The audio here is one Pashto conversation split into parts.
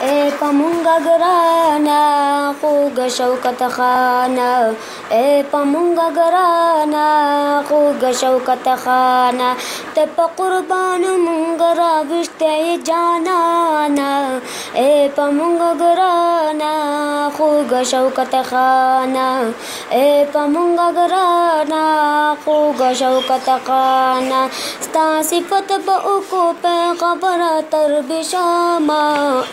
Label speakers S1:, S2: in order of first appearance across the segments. S1: E pamungagrana, kuga katakhana. E pamungagrana, kuga shaukatakana. Tepa qurban mungara vishte na. E garana. خوږ شوکت خانا اے پمونګه ګرانا خوږ شوکت خانا ستا صفت به وکو په خبره تر بشاما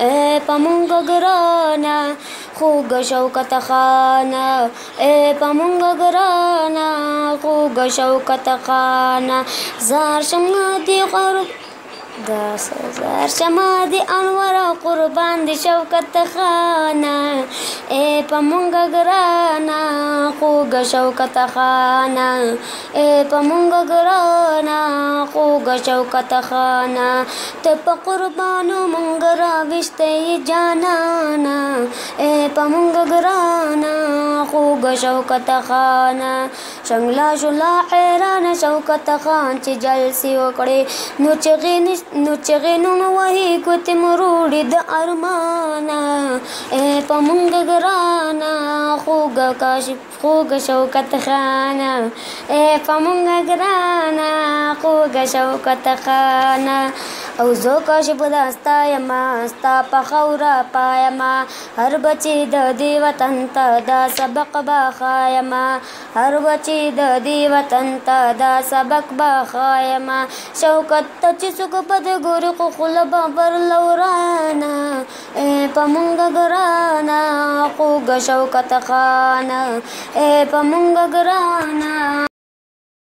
S1: اے پمونګه ګرانا خوږ شوکت خانا اے پمونګه ګرانا خوږ شوکت خانا زار شمه دی غرب دا سزار شما دی انور او قربان دی شوکت خانا ای پا مونگا گرانا خوگ شوکت خانا ای پا مونگا گرانا خوگ شوکت خانا ته پا قربانو مونگ را وشتی جانانا ای پا مونگا گرانا خوږ شوکت خان شنګلا شولا حیران شوکت خان چې جلسې وکړې نو چغې نو چغې نو وهي کوتې مروړې د ارمان اے پمنګ ګرانا خوږ کاشف خوږ شوکت خان اے پمنګ ګرانا خوږ شوکت خان او زه کاش په داستا یما ستا په خورا پایما هر بچی د دی وطن ته دا سبق با خایما هر بچی د دی وطن ته دا سبق با خایما شوکت ته چې څوک په د ګور کو خل بابر لورانا اے پمنګ ګرانا خوګ شوکت خانا اے پمنګ ګرانا